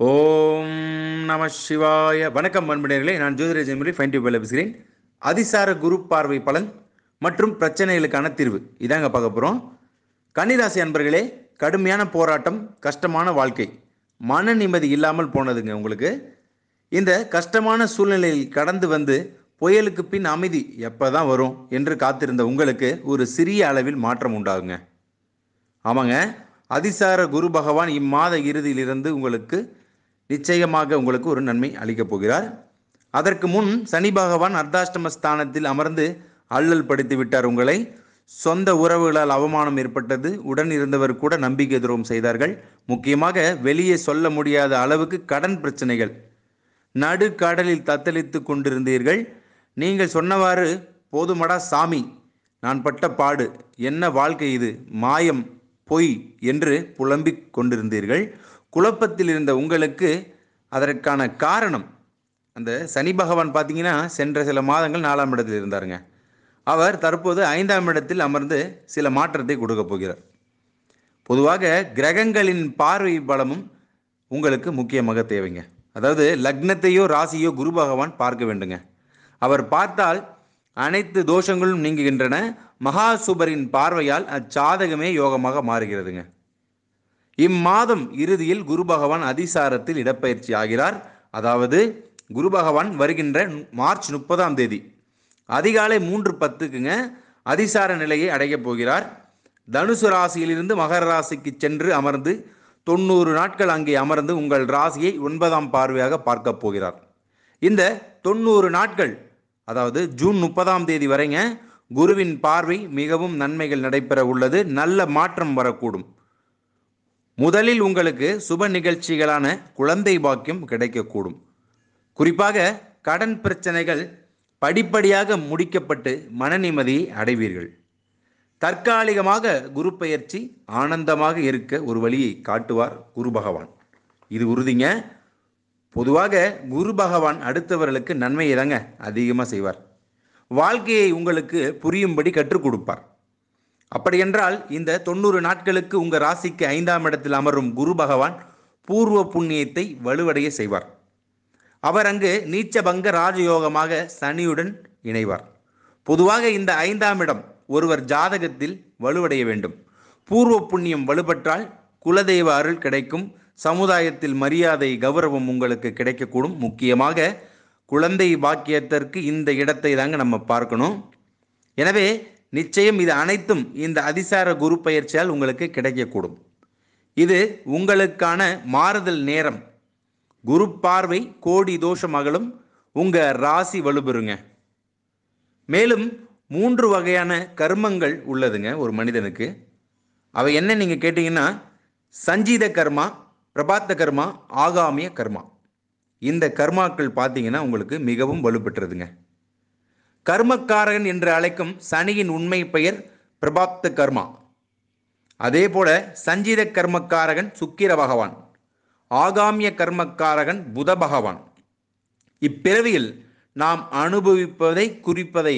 ஓம் நம சிவாய. வணக்கம் அன்புநேர்களே நான் ஜோதிர ஜெயமொழி ஃபைன் டியூபில் பேசுகிறேன். அதிசார குரு பார்வை பலன் மற்றும் பிரச்சனைகளுக்கான தீர்வு. இதாங்க பார்க்க போகிறோம் கன்னிராசி அன்பர்களே கடுமையான போராட்டம் கஷ்டமான வாழ்க்கை. மன நிம்மதி இல்லாமல் போனதுங்க உங்களுக்கு. இந்த கஷ்டமான சூழ்நிலையில் கடந்து வந்து புயலுக்கு பின் அமைதி எப்போ தான் வரும் என்று காத்திருந்த உங்களுக்கு ஒரு சிறிய அளவில் மாற்றம் உண்டாகுங்க. ஆமாங்க. அதிசார குரு பகவான் இம்மாத இறுதியிலிருந்து உங்களுக்கு நிச்சயமாக உங்களுக்கு ஒரு நன்மை அளிக்கப் போகிறார். அதற்கு முன் சனி பகவான் அர்த்தாஷ்டம ஸ்தானத்தில் அமர்ந்து அல்லல் படுத்தி விட்டார் உங்களை. சொந்த உறவுகளால் அவமானம் ஏற்பட்டது. உடன் இருந்தவர் கூட நம்பிக்கை துரோகம் செய்தார்கள். முக்கியமாக வெளியே சொல்ல முடியாத அளவுக்கு கடன் பிரச்சனைகள். நடுக்கடலில் தத்தளித்து கொண்டிருந்தீர்கள். நீங்கள் சொன்னவாறு போதுமடா சாமி நான் பட்ட பாடு. என்ன வாழ்க்கை இது? மாயம் பொய் என்று புலம்பிக் கொண்டிருந்தீர்கள். குழப்பத்தில் இருந்த உங்களுக்கு அதற்கான காரணம். அந்த சனி பகவான் பார்த்தீங்கன்னா சென்ற சில மாதங்கள் நாலாம் இடத்தில் இருந்தாருங்க. அவர் தற்போது ஐந்தாம் இடத்தில் அமர்ந்து சில மாற்றத்தை கொடுக்க போகிறார். பொதுவாக கிரகங்களின் பார்வை பலமும் உங்களுக்கு முக்கியமாக தேவைங்க. அதாவது லக்னத்தையோ ராசியோ குரு பகவான் பார்க்க வேண்டுங்க. அவர் பார்த்தால் அனைத்து தோஷங்களும் நீங்குகின்றன. மகாசுபரின் பார்வையால் அச்சாதகமே யோகமாக மாறுகிறதுங்க. இம்மாதம் இறுதியில் குரு பகவான் அதிசாரத்தில் இடப்பெயர்ச்சி ஆகிறார். அதாவது குரு பகவான் வருகின்ற மார்ச் முப்பதாம் தேதி. அதிகாலை மூன்று பத்துக்குங்க அதிசார நிலையை அடையப் போகிறார். தனுசு ராசியிலிருந்து மகர ராசிக்கு சென்று அமர்ந்து தொண்ணூறு நாட்கள் அங்கே அமர்ந்து உங்கள் ராசியை ஒன்பதாம் பார்வையாக பார்க்க போகிறார். இந்த தொண்ணூறு நாட்கள் அதாவது ஜூன் முப்பதாம் தேதி வரைங்க குருவின் பார்வை மிகவும் நன்மைகள் நடைபெற உள்ளது. நல்ல மாற்றம் வரக்கூடும். முதலில் உங்களுக்கு சுப நிகழ்ச்சிகளான குழந்தை பாக்கியம் கிடைக்கக்கூடும். குறிப்பாக கடன் பிரச்சனைகள் படிப்படியாக முடிக்கப்பட்டு மன நிம்மதியை அடைவீர்கள். தற்காலிகமாக குரு பெயர்ச்சி ஆனந்தமாக இருக்க ஒரு வழியை காட்டுவார் குரு பகவான். இது உறுதிங்க. பொதுவாக குரு பகவான் அடுத்தவர்களுக்கு நன்மையை தாங்க அதிகமாக செய்வார். வாழ்க்கையை உங்களுக்கு புரியும்படி கற்றுக் கொடுப்பார். அப்படியென்றால் இந்த தொண்ணூறு நாட்களுக்கு உங்கள் ராசிக்கு ஐந்தாம் இடத்தில் அமரும் குரு பகவான் பூர்வ புண்ணியத்தை வலுவடைய செய்வார். அவர் அங்கு நீச்சபங்க ராஜயோகமாக சனியுடன் இணைவார். பொதுவாக இந்த ஐந்தாம் இடம் ஒருவர் ஜாதகத்தில் வலுவடைய வேண்டும். பூர்வ புண்ணியம் வலுப்பற்றால் குலதெய்வ அருள் கிடைக்கும் சமுதாயத்தில் மரியாதை கௌரவம் உங்களுக்கு கிடைக்கக்கூடும். முக்கியமாக குழந்தை பாக்கியத்திற்கு இந்த இடத்தை தாங்க நம்ம பார்க்கணும். எனவே நிச்சயம் இது அனைத்தும் இந்த அதிசார குரு பயிற்சியால் உங்களுக்கு கிடைக்கக்கூடும். இது உங்களுக்கான மாறுதல் நேரம். குரு பார்வை கோடி தோஷம் அகலும் உங்கள் ராசி வலுப்பெறுங்க மேலும் மூன்று வகையான கர்மங்கள் உள்ளதுங்க ஒரு மனிதனுக்கு. அவை என்ன நீங்கள் கேட்டிங்கன்னா சஞ்சீத கர்மா பிரபாத்த கர்மா ஆகாமிய கர்மா. இந்த கர்மாக்கள் பார்த்தீங்கன்னா உங்களுக்கு மிகவும் வலுப்பெற்றதுங்க. கர்மக்காரகன் என்று அழைக்கும் சனியின் உண்மை பெயர் பிரபாப்த கர்மா. அதே போல சஞ்சீத கர்மக்காரகன் சுக்கிர பகவான் ஆகாமிய கர்மக்காரகன் புத பகவான். இப்பிறவியில் நாம் அனுபவிப்பதை குறிப்பதை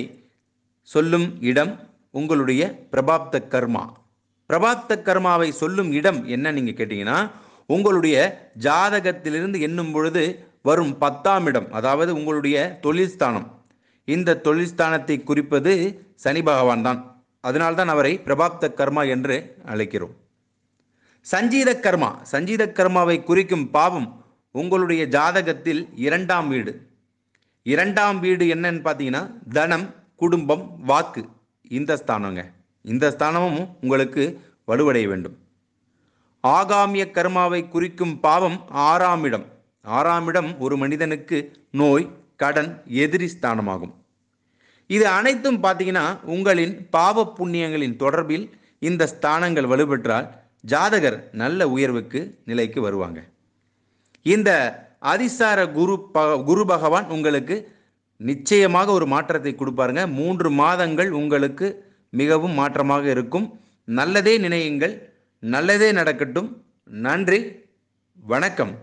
சொல்லும் இடம் உங்களுடைய பிரபாப்த கர்மா. பிரபாப்த கர்மாவை சொல்லும் இடம் என்ன நீங்கள் கேட்டீங்கன்னா உங்களுடைய ஜாதகத்திலிருந்து எண்ணும் பொழுது வரும் பத்தாம் இடம் அதாவது உங்களுடைய தொழில் ஸ்தானம். இந்த தொழில்ஸ்தானத்தை குறிப்பது சனி பகவான் தான். அதனால்தான் அவரை பிரபாப்த கர்மா என்று அழைக்கிறோம். சஞ்சீத கர்மா சஞ்சீத கர்மாவை குறிக்கும் பாவம் உங்களுடைய ஜாதகத்தில் இரண்டாம் வீடு. இரண்டாம் வீடு என்னன்னு பார்த்தீங்கன்னா தனம் குடும்பம் வாக்கு. இந்த ஸ்தானங்க. இந்த ஸ்தானமும் உங்களுக்கு வலுவடைய வேண்டும். ஆகாமிய கர்மாவை குறிக்கும் பாவம் ஆறாம் இடம். ஆறாம் இடம் ஒரு மனிதனுக்கு நோய் கடன் எதிரி ஸ்தானமாகும். இது அனைத்தும் பார்த்தீங்கன்னா உங்களின் பாவ புண்ணியங்களின் தொடர்பில் இந்த ஸ்தானங்கள் வலுப்பெற்றால் ஜாதகர் நல்ல உயர்வுக்கு நிலைக்கு வருவாங்க. இந்த அதிசார குரு ப குரு பகவான் உங்களுக்கு நிச்சயமாக ஒரு மாற்றத்தை கொடுப்பாருங்க. மூன்று மாதங்கள் உங்களுக்கு மிகவும் மாற்றமாக இருக்கும். நல்லதே நினையுங்கள். நல்லதே நடக்கட்டும். நன்றி. வணக்கம்.